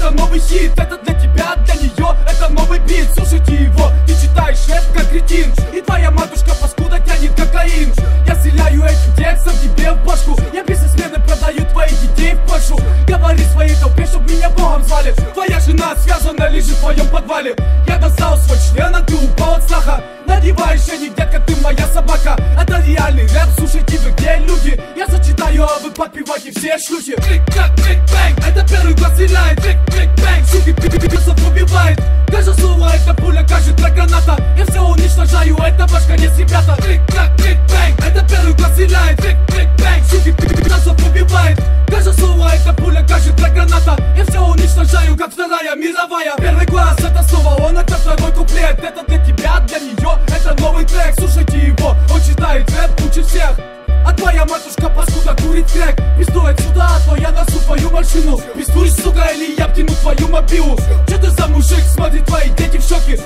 это новый хит Это для тебя, для нее, это новый бит Слушайте его, ты читаешь рэп как кретин. И твоя матушка паскуда тянет кокаин. Я стреляю этим текстом тебе в башку. Я бизнесмены продаю твои детей в Польшу. Говори своей толпе, чтоб меня богом звали. Твоя жена связана, лежит в твоем подвале. Я достал свой член, а ты упал от страха. Надеваешь шейник, детка, ты моя собака. Это реальный рэп, слушайте вы где люди? Я зачитаю, а вы подпевайте все шлюхи. Клик-клак, граната Я все уничтожаю, это ваш конец, ребята. Клик-клак, клик-бэнг, это первый класс стреляет. Клик-клик-бэнг, суки, пи-пи-пи-писов убивает. Каждое слово это пуля, каждый трек граната. Я все уничтожаю, как вторая мировая. Первый класс это снова он, это второй куплет. Это для тебя, для нее, это новый трек Слушайте его, он читает рэп, учит всех. А твоя матушка паскуда курит крэк Пизду отсюда, а то я носу твою машину. Пиздуй, сука, или я птяну твою мобилу. Че ты за мужик, смотри, твои дети в шоке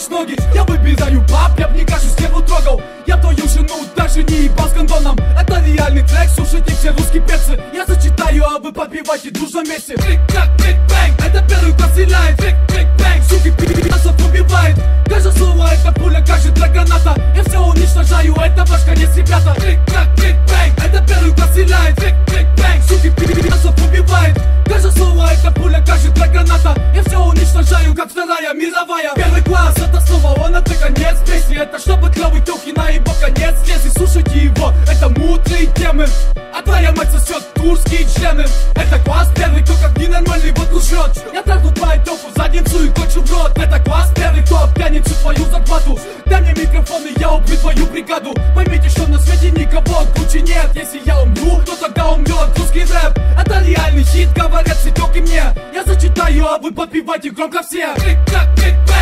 греешь ноги. Я выбираю баб, я б не кажусь, его трогал. Я твою жену даже не ебал с кондоном. Это реальный трек, слушайте все русские перцы Я зачитаю, а вы подпевайте дружно вместе Клик-клак, клик-бэнг, это первый класс стреляет. Клик-клик-бэнг, суки, пи***цев убивает. Каждое слово это пуля, каждый трек граната. Я все уничтожаю, это ваш конец, ребята. Клик-клак, клик-бэнг, это первый класс стреляет. Клик-клик-бэнг, суки, пи***цев убивает. Каждое слово это пуля, каждый трек граната. Я все уничтожаю, как вторая мировая. Первый класс, мудрые темы. А твоя мать сосет турские члены Это класс первый, кто как ненормальный водку жрет Я трахну твою в задницу и кончу в рот. Это класс первый, кто всю твою зарплату. Дай мне микрофон и я убью твою бригаду. Поймите, что на свете никого круче нет. Если я умру, то тогда умрет русский рэп. Это реальный хит, говорят все телки мне. Я зачитаю, а вы подпевайте громко все Клик-клак, клик-бэнг,